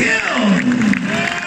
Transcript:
kill.